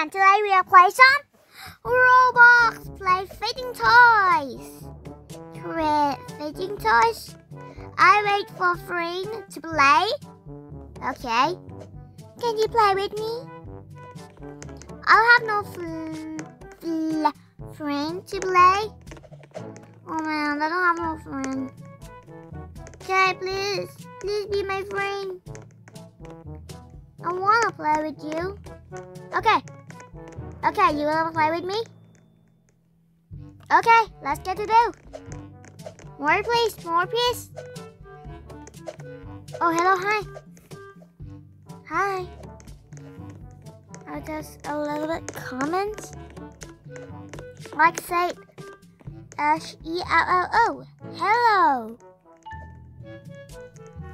again. Today we are play some Roblox. Play fidget toys. Create fidget toys. I wait for friend to play. Okay. Can you play with me? I have no friend to play. Oh man, I don't have no friend. Okay, please. Please be my friend. I wanna play with you. Okay. Okay, you wanna play with me? Okay, let's get to do. More please, more please. Oh, hello, hi. Hi. I just a little bit comment. Like say H E L L O. Hello.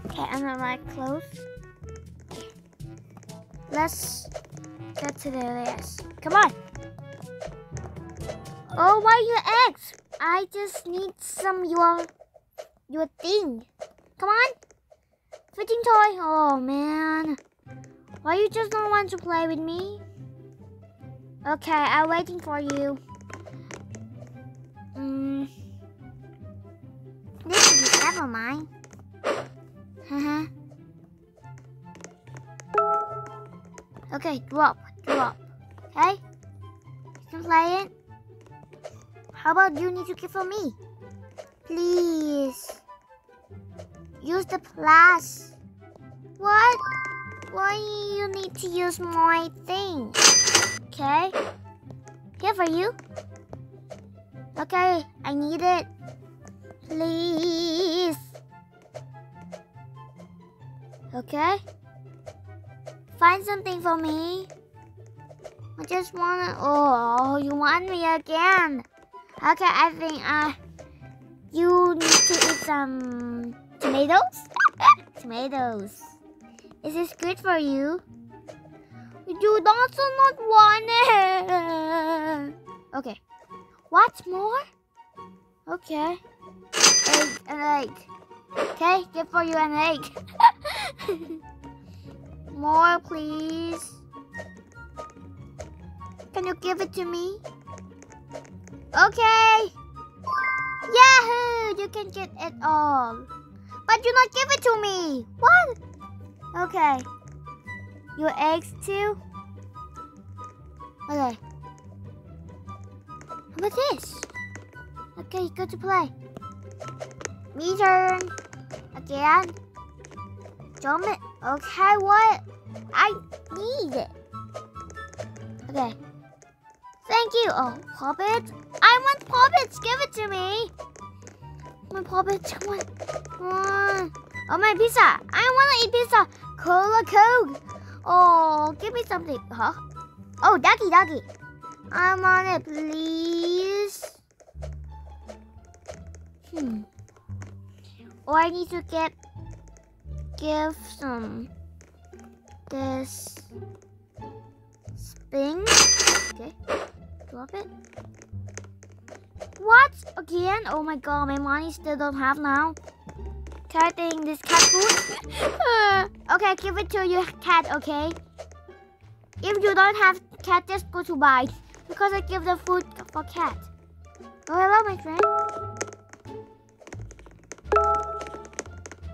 Okay, I'm gonna close. Let's get to the list. Come on. Oh, why your eggs? I just need some your your thing. Come on. Fidget toy. Oh man. Why you just don't want to play with me? Okay, I'm waiting for you. Mm. This is never mind. Haha. Okay, drop, drop. Play it. How about you need to give for me? Please. Use the plus. What? Why you need to use my thing? Okay. Here for you. Okay, I need it. Please. Okay. Find something for me. I just wanna. Oh, you want me again? Okay, I think uh, you need to eat some tomatoes. tomatoes. Is this good for you? You also not want it. Okay. What more? Okay. Egg, an egg. Okay, give for you an egg. More, please. Can you give it to me? Okay. Yahoo! You can get it all. But you not give it to me. What? Okay. Your eggs too? Okay. How about this? Okay, go to play. Me turn. Again. Jump it. Okay, what? I need it. Okay. Thank you. Oh, puppet. I want puppets. Give it to me. My puppets. Come on. On. Oh, my pizza. I want to eat pizza. Cola Coke. Oh, give me something. Huh? Oh, doggy, doggy. I want it, please. Hmm. Or I need to get give some this spin. Okay, drop it. What again? Oh my god, my money still don't have now. Can I Cutting this cat food. okay, give it to your cat. Okay. If you don't have cat, just go to buy because I give the food for cat. Oh, hello, my friend.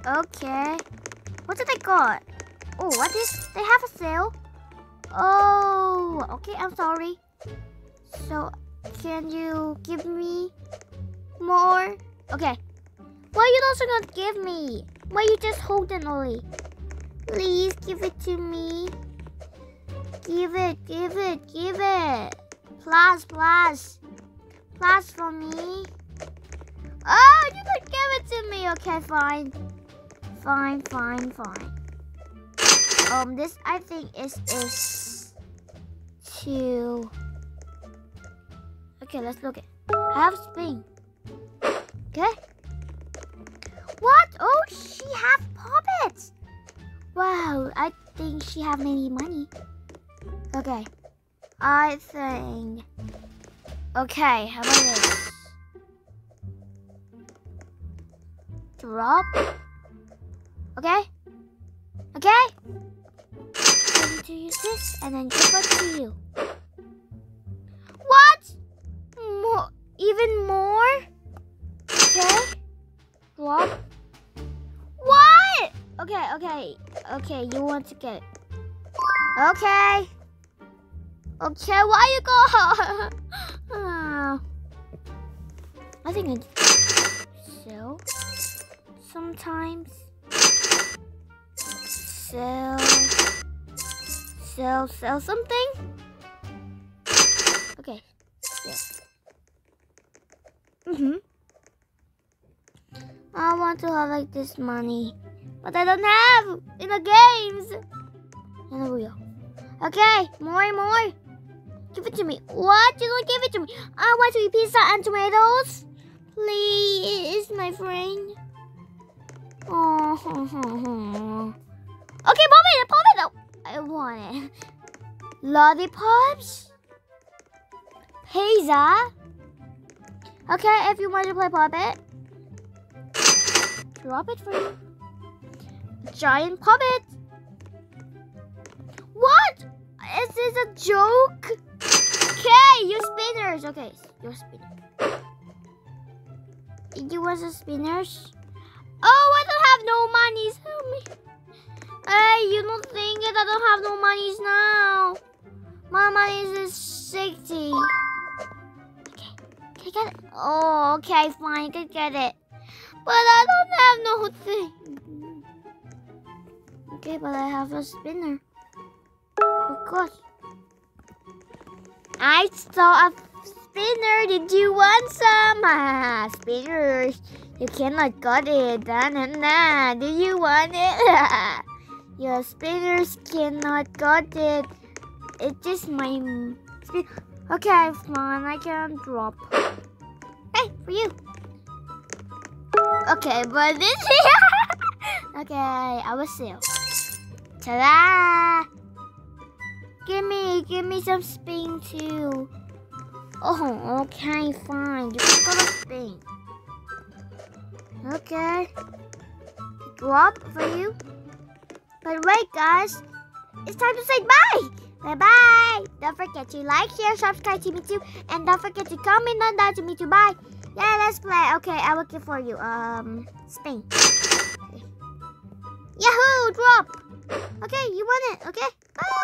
Okay. What did I got? Oh, what is? They have a sale. Oh, okay. I'm sorry. So, can you give me more? Okay. Why you also gonna give me? Why you just hold it only? Please give it to me. Give it, give it, give it. Plus, plus. Plus for me. Oh, you could give it to me. Okay, fine. Fine, fine, fine. Um, this I think is is two. Okay, let's look it. I have spring. Okay. What? Oh, she have puppets. Wow, I think she have many money. Okay. I think. Okay, how about this? Drop. Okay? Okay? I'm to use this and then give it to you. Okay, okay, okay. You want to get it? Okay. Okay, why you go? Ah. I think I sell sometimes. Sell. Sell, sell something. Okay. Yeah. Mhm. I want to have like this money, but I don't have in the games. And we go. Okay, more, and more. Give it to me. What? You don't give it to me. I want to eat pizza and tomatoes. Please, my friend. Oh. Okay, pop it, I want it. Lollipops. Pizza. Okay, if you want to play Puppet, drop it for you. Giant Puppet. What? Is this a joke? Okay, you spinners. Okay, your spinner. You want a spinners? Oh, I don't have no monies. Help me. Hey, you don't think it? I don't have no monies now. My money is 60. Okay, can get it. Oh, okay, fine, I can get it. But I don't have no thing. Okay, but I have a spinner. Of course. I saw a spinner. Did you want some? Ah, spinners. You cannot got it. Na na na. Do you want it? Your spinners cannot got it. It's just my spin. Okay, fine. I can drop. Hey, for you. Okay, but this. okay, I will sell. Ta-da! Give me, give me some spin too. Oh, okay, fine. You can go to spin. Okay. Drop for you. But wait, guys. It's time to say bye. Bye-bye. Don't forget to like, share, subscribe to me too. And don't forget to comment on that to me too. Bye. Yeah, let's play. Okay, I will give for you. Um, spin. Yahoo! Drop. Okay, you want it. Okay. Bye.